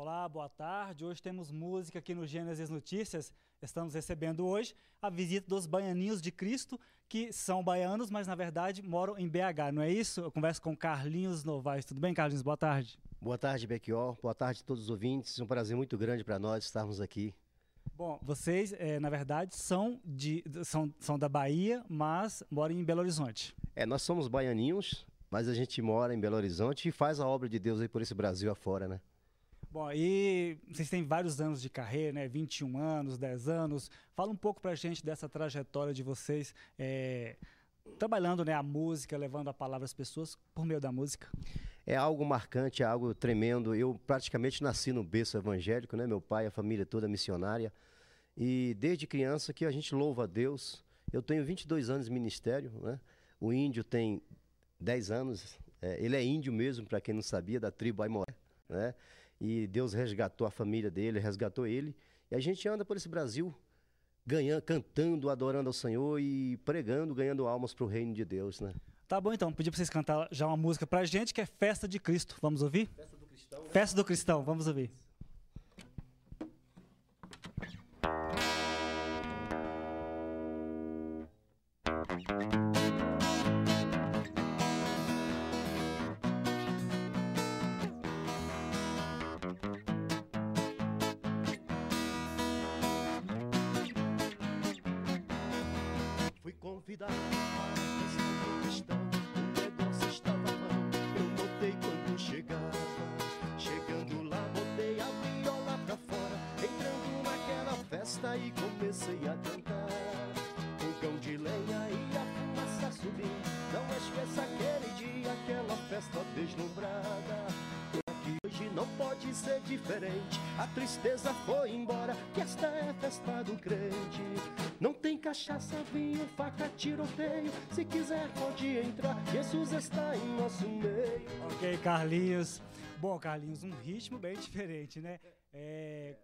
Olá, boa tarde. Hoje temos música aqui no Gênesis Notícias. Estamos recebendo hoje a visita dos Baianinhos de Cristo, que são baianos, mas na verdade moram em BH, não é isso? Eu converso com Carlinhos Novaes. Tudo bem, Carlinhos? Boa tarde. Boa tarde, Bequior. Boa tarde a todos os ouvintes. É um prazer muito grande para nós estarmos aqui. Bom, vocês, é, na verdade, são, de, são, são da Bahia, mas moram em Belo Horizonte. É, nós somos baianinhos, mas a gente mora em Belo Horizonte e faz a obra de Deus aí por esse Brasil afora, né? Bom, e vocês têm vários anos de carreira, né? 21 anos, 10 anos. Fala um pouco pra gente dessa trajetória de vocês é, trabalhando né, a música, levando a palavra às pessoas por meio da música. É algo marcante, é algo tremendo. Eu praticamente nasci no berço evangélico, né? Meu pai, a família toda missionária. E desde criança que a gente louva a Deus. Eu tenho 22 anos de ministério, né? O índio tem 10 anos. É, ele é índio mesmo, para quem não sabia, da tribo Aimoré, né? E Deus resgatou a família dele, resgatou ele. E a gente anda por esse Brasil ganhando, cantando, adorando ao Senhor e pregando, ganhando almas para o reino de Deus, né? Tá bom então, pedi para vocês cantar já uma música para a gente que é Festa de Cristo. Vamos ouvir? Festa do Cristão. Né? Festa do Cristão, vamos ouvir. A questão. O negócio estava bom, eu notei quando chegava. Chegando lá, botei a viola pra fora. Entrando naquela festa e comecei a cantar. Ser diferente. A tristeza foi embora, que esta é a festa do crente. Não tem cachaça, vinho, faca, tiroteio. Se quiser, pode entrar. Jesus está em nosso meio. Ok, Carlinhos. Bom, Carlinhos, um ritmo bem diferente, né? É,